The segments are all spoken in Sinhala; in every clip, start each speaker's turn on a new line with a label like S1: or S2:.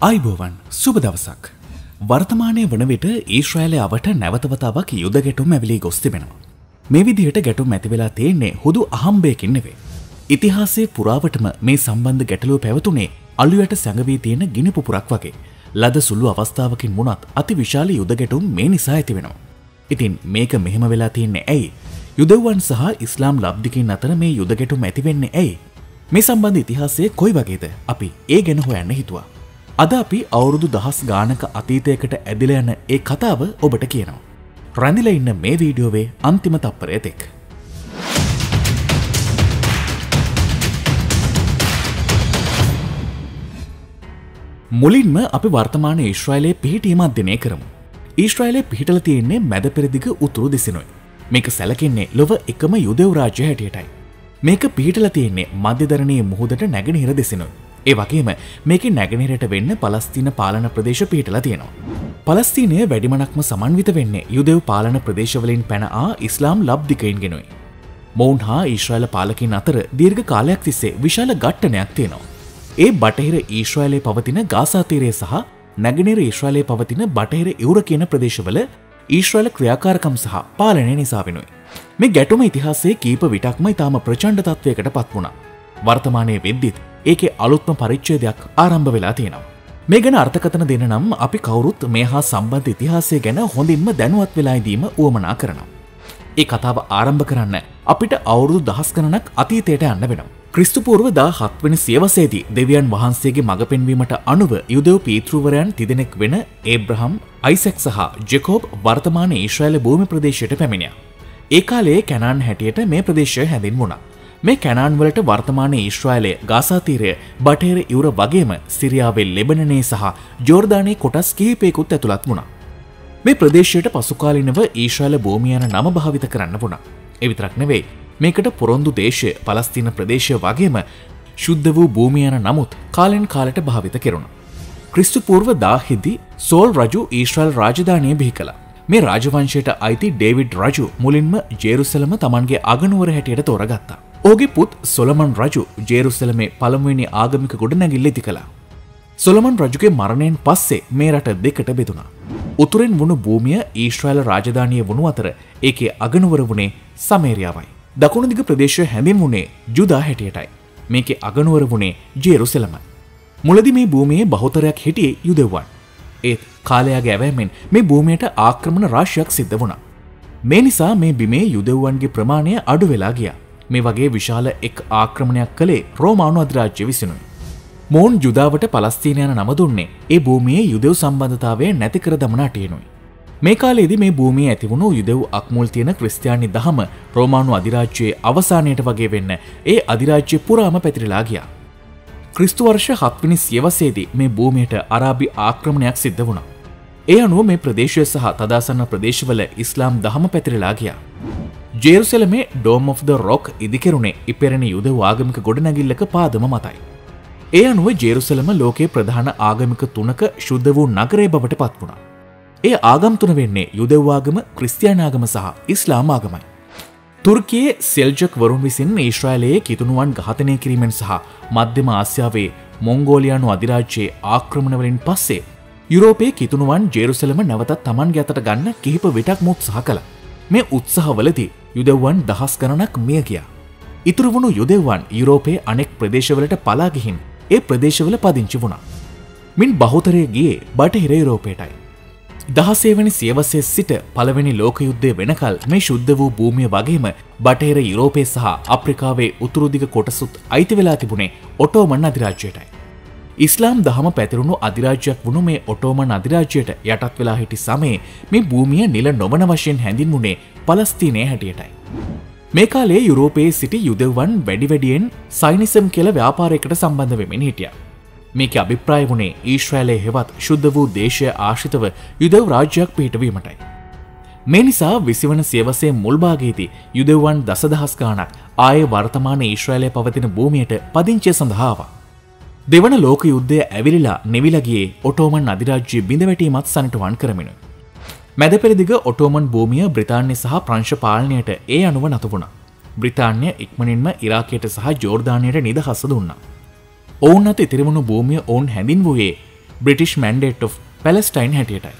S1: අයිබෝවන් සුබ දවසක්. වර්තමානය වන විට ඊශ්‍රයිලය අවට නැවතවතාවක් යුද ගැටුම් ඇවිලි ගොස්තිබෙනවා. මේ විදිහට ගැටුම් ඇතිවෙලා තියෙන්නේ හුදු අහම්බයකින් නෙවේ. ඉතිහාසේ පුරාවටම මේ සම්බන්ධ ගැටලුව පැවතුනේ අල්ලුවට සැඟවී තියෙන ගිනි පුපුරක් වගේ. ලද සුළු අවස්ථාවකින් මුණත් අති විශාල යුද ගැටුම් මේ නිසා ඇති වෙනවා. ඉතින් මේක මෙහෙම වෙලා තියන්නේ ඇයි. යුදවන් සහ ඉස්ලාම් ලබ්දිකින් අතර මේ යුද ගැටුම් ඇතිවෙන්නේ ඇයි. මේ සම්බන්ධ ඉතිහාසය කොයි වගේද අපි ඒ ගැන හොයන්න හිතුවා. අද අපි අවුරුදු දහස් ගානක අතීතයකට ඇදිල යන ඒ කතාව ඔබට කියනවා. රැඳිල ඉන්න මේ වීඩියෝවේ අන්තිම තප්පරය තෙක්. මුලින්ම අපි වර්තමාන ඊශ්‍රයිලයේ පිහිටීම අධ්‍යනය කරමු. ඊශ්‍රයිලය පිහිටල තියෙන්නේ මැද පෙරදිග උතුරු දෙසිනුයි. මේක සැලකෙන්නේ ලොව එකම යුදෙව් රාජ්‍ය හැටියටයි. මේක පිහිටල තියෙන්නේ මධ්‍යදරණයේ මුහුදට නැගෙනහිර දෙසිනුයි. ඒ වගේම මේක නැගෙනහිරට වෙන්න පලස්තින පාලන ප්‍රදේශ පිහිටලා තියෙනවා. පලස්තිනය වැඩිමනක්ම සමන්විත වෙන්නේ යුදෙව් පාලන ප්‍රදේශවලින් පැනආ ඉස්ලාම් ලබ්දිකයින් ගෙනුයි. මොවුන් හා ඊශ්‍රයිල පාලකින් අතර දීර්ඝ කාලයක් තිස්සේ විශාල ගට්ටනයක් තියෙනවා. ඒ බටහිර ඊශ්‍රයිලයේ පවතින ගාසාතීරය සහ නැගෙනර ඊශ්‍රයිලයේ පවතින බටහිර ඉවර කියන ප්‍රදේශවල ඊශ්‍රයිල ක්‍රියාකාරකම් සහ පාලනය නිසා වෙනුයි. මේ ගැටුම ඉතිහාසේ කීප විටක්ම ඉතාම ප්‍රචණ්ඩ තත්වයකට පත් වුණා. වර්තමානය වෙද්දිත් ඒකේ අලුත්ම පරිච්චේදයක් ආරම්භ වෙලා තියෙනවා. මේ ගැන අර්ථකතන දෙන නම් අපි කවුරුත් මේ හා සම්බන්ධ ඉතිහාසය ගැන හොඳින්ම දැනුවත් වෙලායිදීම වුවමනා කරනවා. ඒ කතාව ආරම්භ කරන්න අපිට අවුරුදු දහස් ගණනක් අතීතයට යන්න වෙනවා. ක්‍රිස්තුපූර්ව දා හත්වනි සියවසේදී දෙවියන් වහන්සේගේ මඟ පෙන්වීමට අනුව යුදෙව් පීතෘවරයන් තිදෙනෙක් වෙන ඒබ්‍රහම් අයිසෙක් සහ ජෙකෝබ් වර්තමාන ඊශ්‍රයිල භූමි ප්‍රදේශයට පැමිණිය. ඒකාලේ කැනන් හැටියට මේ ප්‍රදේශය හැඳින් වුණා. මේ කැනාන්වලට වර්තමාන ඊශ්‍රයිලය ගාසාතීරය බටේර ඉවර වගේම සිරියාවෙල් ලෙබනනේ සහ ජෝර්ධානය කොටස් කිහිපයකුත් ඇතුළත් වුණා. මේ ප්‍රදේශයට පසුකාලිනව ඊශ්‍රයිල භූමියන නම භාවිත කරන්න වුණා. එවිතරක් නෙවෙයි මේකට පොරොන්දු දේශය පලස්තින ප්‍රදේශය වගේම ශුද්ධ වූ භූමියන නමුත් කාලෙන් කාලට භාවිත කෙරුණ. ක්‍රිස්තු පූර්ව දාහිදි සෝල් රජු ඊශ්‍රල් රාජධානය බිහි කළ. මේ රාජවංශයට අයිති ඩේවිඩ් රජු මුලින්ම ජේරුසලම තමන්ගේ අගනුවර හැටියට තෝරගත්තා. ඕගේ පුත් සොලමන් රජු ජේරුසලමේ පළමුවනි ආගමික ගොඩනැගිල්ල ඉති කලා. සොලමන් රජුගේ මරණයෙන් පස්සේ මේ රට දෙකට බෙදුනා. උතුරෙන් වුණු භූමිය ඊශ්‍රයිල රාජධානය වුණු අතර ඒකේ අගනුවර වුණේ සමේරියාවයි. දකුණුදිග ප්‍රදේශය හැඳින් වුණේ ජුදා හැටියටයි. මේකේ අගනුවර වුණේ ජේරුසලම. මුලදි මේ භූමියේ බහුතරයක් හිටියේ යුදෙව්වන්. ඒත් කාලයාගේ ඇවෑමෙන් මේ භූමියට ආක්‍රමණ රාශයක් සිද්ධ වුණා. මේ නිසා මේ බිමේ යුදෙව්වන්ගේ ප්‍රමාණය අඩු වෙලා ගියා. මේ වගේ විශාල එක් ආක්‍රමණයක් කළේ රෝමානු අධරාජ්‍ය විසිනුයි. මෝන් ජුදාවට පලස්තිීනයන නම දුන්නේ ඒ භූමියේ යුදෙව් සම්බන්ධතාවය නැතිකර දමනාටයනුයි. මේ කාලේදි මේ භූමිය ඇතිවුණු යුදෙව් අක්මුල් තියෙන ක්‍රස්තියානි දහම රෝමානු අධිරාජ්‍යයේ අවසානයට වගේ වෙන්න ඒ අධිරාජ්‍ය පුරාම පැතිරිලා ගියා. ක්‍රිස්තු වර්ෂ හත්විනි සියවසේදී මේ භූමියට අරාබි ආක්‍රමණයක් සිද්ධ වුණා. ඒ අනුව මේ ප්‍රදේශය සහ තදාසන්න ප්‍රදේශවල ඉස්ලාම් දහම පැතිරලා ගියා. ජේරුසලමේ ඩෝම් of ද රොක් ඉදිකරුණේ ඉපෙරෙන යුද ආගමික ගොඩනැගිල්ලක පාදම මතයි. ඒ අනුව ජේරුසලම ලෝකයේ ප්‍රධාන ආගමික තුනක ශුද්ධ වූ නගරේ බවට පත් වුණා. ඒ ආගම්තුන වෙන්නේ යුදෙව්වාගම ක්‍රිස්තියානාගම සහ ඉස්ලාම් ආගමයි. තුර්කයේ සෙල්ජක් වරුන් විසින් ඊශ්‍රයිලයේ කිතුනුවන් ඝාතනය කිරීමෙන් සහ මධ්‍යම ආස්‍යාවේ මොංගෝලියානු අධිරාජ්‍යයේ ආක්‍රමණවලින් පස්සේ යුරෝපයේ කිතුනුවන් ජේරුසලම නැවතත් තමන් ගැතට ගන්න කිහිප විටක් මුත් සහ කළ මේ උත්සහවලදී යුදෙව්වන් දහස් ගණනක් මිය ගියා. ඉතුරු වුණු යුදෙව්වන් යුරෝපයේ අනෙක් ප්‍රදේශවලට පලාගිහින් ඒ ප්‍රදේශවල පදිංචි වුණා. මින් බහුතරය ගියේ බටහිර යුරෝපයටයි. දහසේවැනි සියවසේ සිට පළවෙනි ලෝක යුද්ධය වෙනකල් මේ ශුද්ධ වූ භූමිය වගේම බටහිර යුරෝපය සහ අප්‍රිකාවේ උතුරුදිග කොටසුත් අයිති වෙලා තිබුණේ ඔටෝමන් අධිරාජ්‍යයටයි. ඉස්ලාම් දහම පැතිරුණු අධිරාජ්‍යයක් වුණු මේ ඔටෝමන් අධිරාජ්‍යයට යටත් වෙලා හිටි සමේ මේ භූමිය නිල නොවන වශයෙන් හැඳින්වුණේ පලස්තිනය හැටියටයි. මේ කාලේ යුරෝපයේ සිටි යුදවන් වැඩිවැඩියෙන් සයිනිසම් කියල ව්‍යාපාරයකට සම්බන්ධ වෙමින් හිටිය. මේක අභිප්‍රාය වුණේ ඊශ්‍රයිලය හෙවත් ශුද්ධ වූ දේශය ආශිතව යුදව් රාජ්‍යයක් පිහිටවීමටයි. මේ නිසා විසිවන සියවසේ මුල්භාගේති යුදවන් දසදහස් ගානක් ආය වර්තමාන ඊශ්‍රයිලය පවතින භූමියට පදිංචය සඳහාවා. දෙවන ලෝක යුද්ධය ඇවිලිලා නිවිලගේ ඔටෝමන් අධිරාජ්‍ය බිඳවැටීමත් සනටුවන් කරමින. මැද පෙරදිග ඔටෝමන් භූමිය බ්‍රතාන්‍ය සහ ප්‍රංශ පාලනයට ඒ අනුව නතුවුණ. බ්‍රතාන්‍ය ඉක්මනින්ම ඉරාකයට සහ ජෝර්ධානයට නිදහස දුන්න. ඔවුන් අත ඉතිරමුණු භූමිය ඔවුන් හැඳින් වූයේ බ්‍රිටිෂ් මැන්ඩේට් of පැලස්ටයින් හැටියටයි.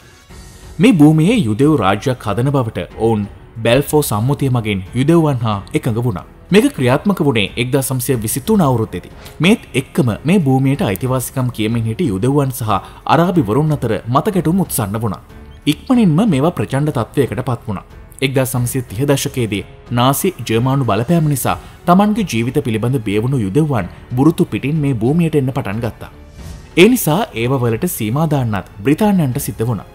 S1: මේ භූමියේ යුදෙව් රාජ්‍යයක් හදන බවට ඔවුන් බැල්ෆෝ සම්මුතිය මගින් යුදෙව්වන් හා එකඟ වුණා. මේක ක්‍රියාත්මක වුණේ එක්දා සම්සය විසිතුන අවුරුත්තෙති. මේත් එක්කම මේ භූමියට අයිතිවාසිකම් කියමින් හිට යුදව්වන් සහ අරාබි වරුන් අතර මතකැටුම් උත්සන්න වුණා. ඉක්මනින්ම මේවා ප්‍රචණ්ඩ තත්ත්වයකට පත් වුණා. එක්දා සම්සිය තිහ දශකයේදී නාසි ජර්මානු බලපෑම නිසා තමන්ගේ ජීවිත පිළිබඳ බේවුණු යුදව්වන් බුරුතු පිටින් මේ භූමියට එන්න පටන් ගත්තා. ඒ නිසා ඒවවලට සීමාදාන්නත් බ්‍රිතාන්යන්ට සිද්ධ වුණා.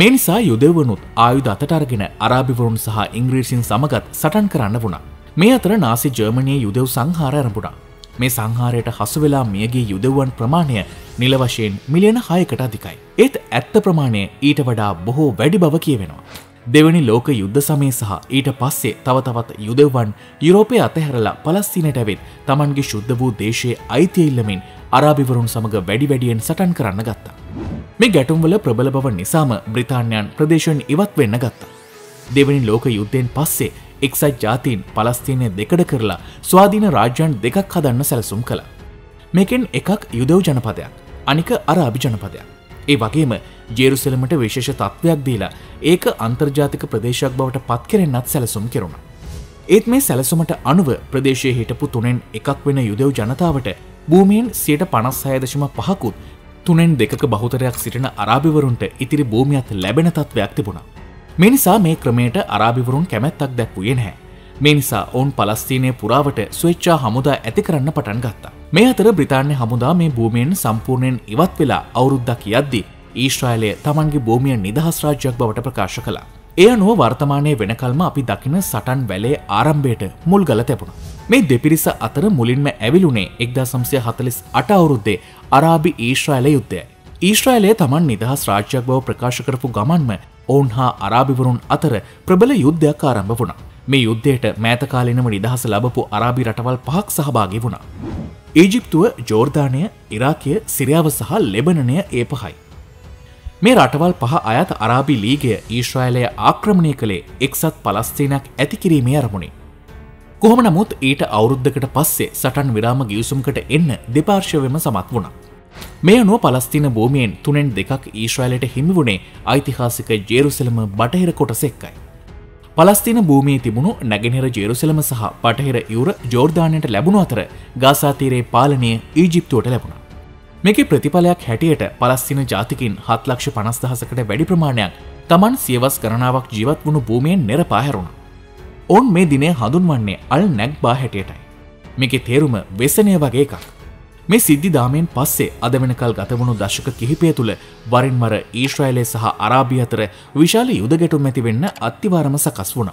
S1: මේ නිසා යුදවනුත් ආයුධ අතටර්ගෙන අරාභිවරුන් සහ ඉංග්‍රීසින් සමගත් සටන් කරන්න වුණා. මේ අතර නාසි ජර්මණයේ යුදෙව් සංහාර ඇරඹුණා. මේ සංහාරයට හසුවෙලා මියගේ යුදව්වන් ප්‍රමාණය නිල වශයෙන් මිලියන හයකට අධිකයි. ඒත් ඇත්ත ප්‍රමාණය ඊට වඩා බොහෝ වැඩි බව කියවෙනවා. දෙවනි ලෝක යුද්ධ සමය සහ ඊට පස්සේ තව තවත් යුදව්වන් යුරෝපය අතහැරලා පලස්තිනට ඇවෙත් තමන්ගේ ශුද්ධ වූ දේශයේ අයිතියඉල්ලමින් අරාභිවරුන් සමඟ වැඩි වැඩියෙන් සටන් කරන්න ගත්තා. මේ ගැටුම්වල ප්‍රබල බව නිසාම බ්‍රතාන්යන් ප්‍රදේශයෙන් ඉවත් වෙන්න ගත්තා. දෙවනි ලෝක යුද්ධයෙන් පස්සේ එක්සත් ජාතීන් පලස්තිනය දෙකඩ කරලා ස්වාධීන රාජ්‍යන් දෙකක් හදන්න සැලසුම් කළ. මේකෙන් එකක් යුදව් ජනපදයක් අනික අරාභි ජනපදයක්. ඒ වගේම ජේරුසලමට විශේෂ තත්ත්වයක් දීලා ඒක අන්තර්ජාතික ප්‍රදේශයක් බවට පත් කෙරෙන්නත් සැලසුම් කෙරුණ. ඒත් මේ සැලසුමට අනුව ප්‍රදේශය හිටපු තුනෙන් එකක් වෙන යුදව් ජනතාවට භූමියෙන් සියට පනස්සායදශම පහකුත් තුනෙන් දෙක බහුතරයක් සිටින අරාභිවරුන්ට ඉතිරි භූමියත් ලැබෙන තත්ත්වයක් තිබුණා. මේ නිසා මේ ක්‍රමයට අරාභිවරුන් කැමැත්තක් දැක්වුයේ නැහැ. මේ නිසා ඔවුන් පලස්තීනය පුරාවට ස්වේච්චා හමුදා ඇති කරන්න පටන් ගත්තා. මේ අතර බ්‍රතාන්‍ය හමුදා මේ භූමියෙන් සම්පූර්ණයෙන් ඉවත් වෙලා අවුරුද්දක් යද්දි ඊශ්‍රායිලය තමන්ගේ භූමිය නිදහස් රාජ්‍යයක් බවට ප්‍රකාශ කළා. එය අනුව වර්තමානය වෙනකල්ම අපි දකින සටන් වැලේ ආරම්භයට මුල් ගල තැබුණ. මේ දෙපිරිස අතර මුලින්ම ඇවිලුනේ එක්දා සම්සය හතලිස් අට අවුරුද්දේ අරාබි ඊශ්‍රායිල යුද්ධය. ඊශ්‍රායිලය තමන් නිදහස් රාජ්‍යයක් බව ප්‍රකාශ කරපු ගමන්ම ඔවුන් හා අරාභිවරුන් අතර ප්‍රබල යුද්ධයක් ආරම්භ වුණා. මේ යුද්ධයට මෑතකාලිනම නිදහස ලබපු අරාබි රටවල් පහක් සහභාගි වුණා. ඊජිප්තුව ජෝර්ධානය ඉරාකය සිරියාව සහ ලෙබනනය ඒ පහයි. මේ රටවල් පහ අයත් අරාබි ලීගය ඊශ්‍රායිලය ආක්‍රමණය කළේ එක්සත් පලස්තීනයක් ඇතිකිරීමේ අරමුණේ. කොහොම නමුත් ඊට අවුරුද්ධකට පස්සේ සටන් විරාම ගියසුම්කට එන්න දෙපාර්ශවම සමත් වුණා. මේ අනුව පලස්තින භූමියෙන් තුනෙන් දෙකක් ඊශ්‍රයිලට හිමිවුණේ ඓතිහාසික ජේරුසලම බටහිර කොටස එක්කයි. පලස්තින භූමී තිබුණු නැගෙනහිර ජේරුසලම සහ පටහිර යුර ජෝර්ධානයට ලැබුණු අතර ගාසාතීරේ පාලනය ඊජිප්තුවට ලැබුණ. මේක ප්‍රතිඵලයක් හැටියට පලස්තින ජාතිකින් හත් ලක්ෂ පනස්දහසකට වැඩි ප්‍රමාණයක් තමන් සියවස් කරනාවක් ජීවත් වුණු භූමියෙන් නෙර පාහැරුණ. ඔවන් මේ දිනේ හඳුන්වන්නේ අල් නැක් බා හැටියටයි. මේක තේරුම වෙසනය වගේ එකක්. මේ සිද්ධි දාමයෙන් පස්සේ අද වෙනකල් ගතවුණු දශක කිහිපය තුළ වරින්මර ඊශ්‍රයිලය සහ අරාබිය අතර විශාල යුදගැටුම් ඇතිවෙන්න අත්තිවාරම සකස් වුණ.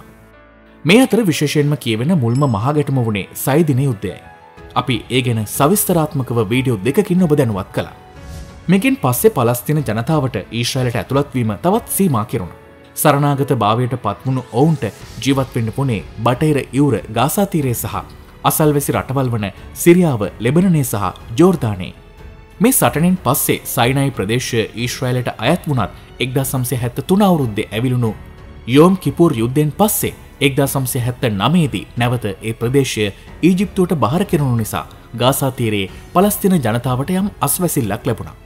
S1: මේ අතර විශේෂයෙන්ම කියවෙන මුල්ම මහගැටම වුණේ සයිදින යුද්ධයයි. අපි ඒ ගැන සවිස්තරාත්මකව වීඩියෝ දෙකින් ඔබ දැනුවත් කළා. මෙකින් පස්සේ පලස්තින ජනතාවට ඊශ්‍රයිලට ඇතුළත්වීම තවත් සීමා කිරුණ. සරනාගත භාවයට පත්වුණු ඔවුන්ට ජීවත්වෙන්න පුනේ බටහිර ඉවර ගාසාතීරය සහ අසල්වෙසි රටවල් වන සිරියාව ලෙබනනය සහ ජෝර්ධානයේ. මේ සටනෙන් පස්සේ සයිනයි ප්‍රදේශය ඊශ්‍රයිලට අයත් වුණත් එක්දා සම්සය හැත්ත තුනවුරුද්දේ ඇවිලුණු යෝම් කිපූර් යුද්ධෙන් පස්සේ එක්දා සම්සය හැත්ත නමේදී නැවත ඒ ප්‍රදේශය ඊජිප්තුවට බහර කෙරුණු නිසා ගාසාතීරයේ පලස්තින ජනතාවට යම් අස්වැසිල්ලක් ලැබුණා.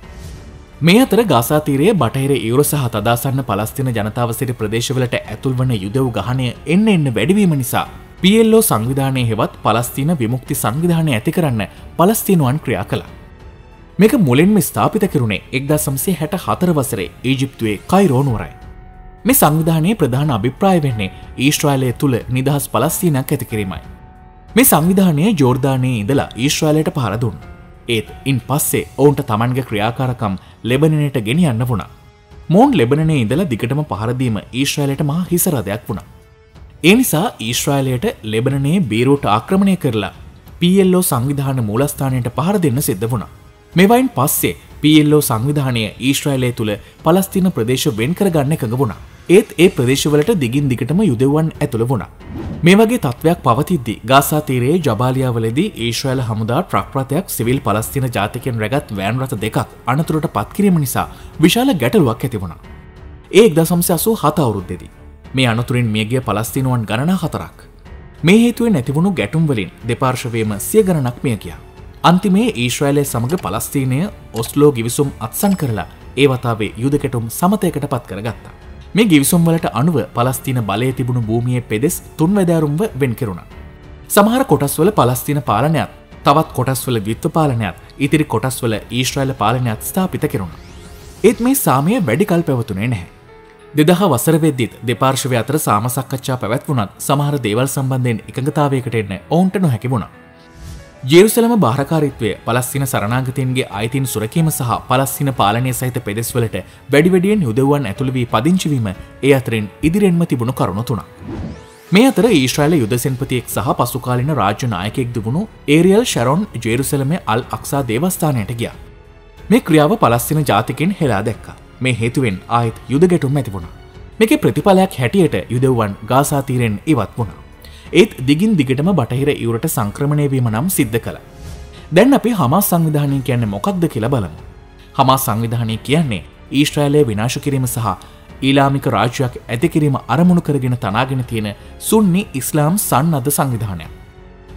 S1: මේ අතර ගාසාතීරයේ බටහිර ඉවර සහ තදාසන්න පලස්තින ජනතාව සිට ප්‍රදේශවලට ඇතුල් වන යුදව් ගහනය එන්න එන්න වැඩිවීම නිසා පියල්ලෝ සංවිධානය හෙවත් පලස්තින විමුක්ති සංවිධානය ඇති කරන්න පලස්තිනුවන් ක්‍රියා කළා. මේක මුලින්ම ස්ථාපිත කරුණේ එක්දා සම්සේ හැට හතර වසරේ ඊජිප්තුවේ කයිරෝනුවරයි. මේ සංවිධානයේ ප්‍රධාන අභිප්‍රාය වෙන්නේ ඊශ්‍රයිලය තුළ නිදහස් පලස්තිනයක් ඇතිකිරීමයි. මේ සංවිධානය ජෝර්ධානයේ ඉඳලා ඊශ්‍රයිලයට පහරදුන්. ඒත් ඉන් පස්සේ ඔවුන්ට තමන්ගේ ක්‍රියාකාරකම් ලෙබනනයට ගෙනියන්න වුණා. මෝන් ලෙබනනේ ඉඳලා දිගටම පහරදීම ඊශ්‍රයිලට මහා හිසරදයක් වුණා. ඒ නිසා ඊශ්‍රයිලයට ලෙබනනේ බේරෝට ආක්‍රමණය කරලා පල්ලෝ සංවිධාන මූලස්ථානයට පහර දෙන්න සිද්ධ වුණා. මෙවයින් පස්සේ පල්ලෝ සංවිධානය ඊශ්‍රයිලය තුළ පලස්තින ප්‍රදේශ වෙන් කරගන්න එකඟ වුණා. ඒත් ඒ ප්‍රදේශවලට දිගින් දිගටම යුදවන් ඇතුළ වුණා. මේ වගේ තත්ත්වයක් පවතිද්දි ගාසාතීරයේ ජබාලියාවලදී ඒශ්‍රයිල හමුදා ට්‍රක්්‍රතයක් සිවිල් පලස්තින ජාතිකෙන් රැගත් වෑන් රථ දෙකක් අනතුරට පත්කිරීම නිසා විශාල ගැටලුවක් ඇතිවුණා. ඒ එක්ද සම්සය අසූ හත අවුරුද්දෙදී. මේ අනතුරින් මියගිය පලස්තිනුවන් ගණනා හතරක්. මේ හේතුවේ නැතිවුණු ගැටුම්වලින් දෙපාර්ශවයම සිය ගණනක් මිය කියා. අන්තිමේ ඊශ්‍රයිලය සමඟ පලස්තීනය ඔස්ලෝ ගිවිසුම් අත්සන් කරලා ඒ වතාවේ යුදකෙටුම් සමතයකට පත් කරගත්තා. මේ ගිවිසුම්වලට අනුව පලස්තින බලය තිබුණු භූමිය පෙදෙස් තුන්වැදෑරුම්ව වෙන් කෙරුණ. සමහර කොටස්වල පලස්තින පාලනයක් තවත් කොටස්වල විත්ව පාලනයක් ඉතිරි කොටස්වල ඊශ්‍රයිල පාලනයක් ස්ථාපිත කෙරුණ. ඒත් මේ සාමය වැඩිකල් පැවතුනේ නැහැ. දෙදහ වසරවෙද්දිත් දෙපාර්ශවය අතර සාමසක්කච්ඡා පැවැත්වුණත් සමහර දේවල් සම්බන්ධයෙන් එකඟතාවයකට එන්න ඔවුන්ට නොහැකි වුණා. ජෙරුසලම භාරකාරිත්වය පලස්සින සරනාගතයන්ගේ අයිතින් සුරකීම සහ පලස්සින පාලනය සහිත පෙදෙස්වලට වැඩිවැඩියෙන් යුදවන් ඇතුළවී පදිංචිවීම ඒ අතරින් ඉදිරිෙන්ම තිබුණු කරුණු තුන. මේ අතර ඊශ්‍රයිල යුදසෙන්පතියෙක් සහ පසුකාලින රාජ්‍ය නායකෙක් දුබුණු ඒරියල් ශැරොන් ජේරුසලම අල් අක්සා දේවස්ථානයට ගියා. මේ ක්‍රියාව පලස්සින ජාතිකින් හෙලා දැක්ක මේ හේතුවෙන් ආයිත් යුද ගැටුම් ඇතිබුණා. මේක ප්‍රතිඵලයක් හැටියට යුදව්වන් ගාසාතීරෙන් ඉවත් වුණා. ඒත් දිගින් දිගටම බටහිර ඉවරට සංක්‍රමණයවීම නම් සිද්ධ කළ. දැන් අපි හමා සංවිධානය කියන්නේ මොකක්ද කියලා බලමු. හමා සංවිධානය කියන්නේ ඊශ්‍රයිලය විනාශ කිරීම සහ ඊලාමික රාජ්‍යයක් ඇතිකිරීම අරමුණු කරගෙන තනාගෙන තියෙන සුන්නි ඉස්ලාම් සන් අද සංවිධානයක්.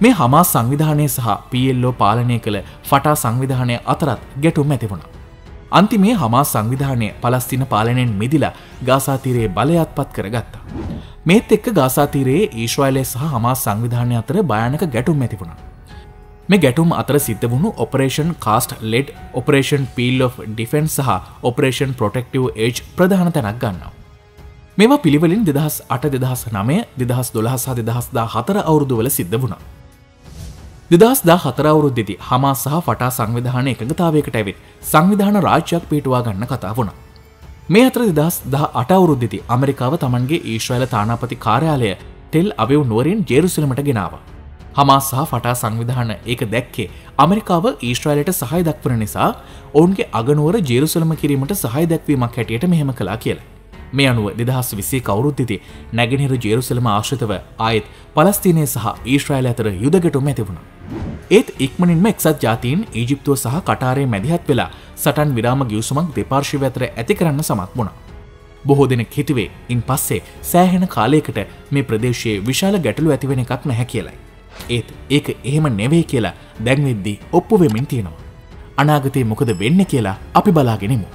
S1: මේ හමා සංවිධානය සහ පියල්ලෝ පාලනය කළ ෆටා සංවිධානය අතරත් ගැටුම් ඇතිවුණ. අන්තිමේ හමා සංවිධානය පලස්තින පාලනයෙන් මිදිලා ගාසාතිරයේ බලයත් පත් කරගත්තා. මේත් එක්ක ගාසාතිරයේ ඊශ්‍රයිලය සහ හමා සංවිධානය අතර භයානක ගැටුම් ඇතිවුණ. මේ ගැටුම් අතර සිද්ධ වුණු operation cast lead operation pillar of defence සහ ඔපරේෂන් ප්‍රොටෙක්ටව ඒජ් ප්‍රධාන තැනක් ගන්නවා. මේවා පිළිවලින් දෙදහස් අට දෙදහස් නමය දෙදහස් දොළහසා දෙදහස්දා හතර අවුරුදුවල සිද්ධ වුණා. දෙදස් දා හතරවුරුද්දෙති හමා සහ ෆටා සංවිධාන එකඟතාවයකට ඇවිත් සංවිධාන රාජ්‍යයක් පිටවා ගන්න කතා වුණ. මේ අතර දෙදස් දහ අටවුරුද්දෙති අමරිකාව තමන්ගේ ඊශ්‍රයිල තානාපති කාර්යාලය තෙල් අවව් නුවරින් ජේරුසලමට ගෙනාව. හමා සහ ෆටා සංවිධාන ඒක දැක්කේ අමරිකාව ඊශ්‍රයිලට සහය දක්වන නිසා ඔවුන්ගේ අගනුවර ජේරුසලම කිරීමට සහය දැක්වීමක් හැටියට මෙහෙම කලා කියලා. මේ අනුව දෙදහස් විසේ කවරුද්දිති නැගෙනහිර ජේරුසලම ආශ්‍රිතව ආයෙත් පලස්තිනය සහ ඊශ්‍රයිල අතර යුදගටුම් ඇතිවුණ. ඒත් ඉක්මනින්ම එක්සත් ජාතීන් ඊජිප්තුව සහ කටාරය මැදිහත් වෙලා සටන් විරාම ගියවසුමක් දෙපාර්ශිව ඇතර ඇති කරන්න සමත් වුණ. බොහෝ දෙනෙක් හිතුවේ ඉන් පස්සේ සෑහෙන කාලයකට මේ ප්‍රදේශයේ විශාල ගැටලු ඇතිවෙන එකක් නැහැ කියලයි. ඒත් ඒක එහෙම නෙවේ කියලා දැන්වෙද්දී ඔප්පු වෙමින් තියෙනවා. අනාගතයේ මොකද වෙන්න කියලා අපි බලාගෙනමු.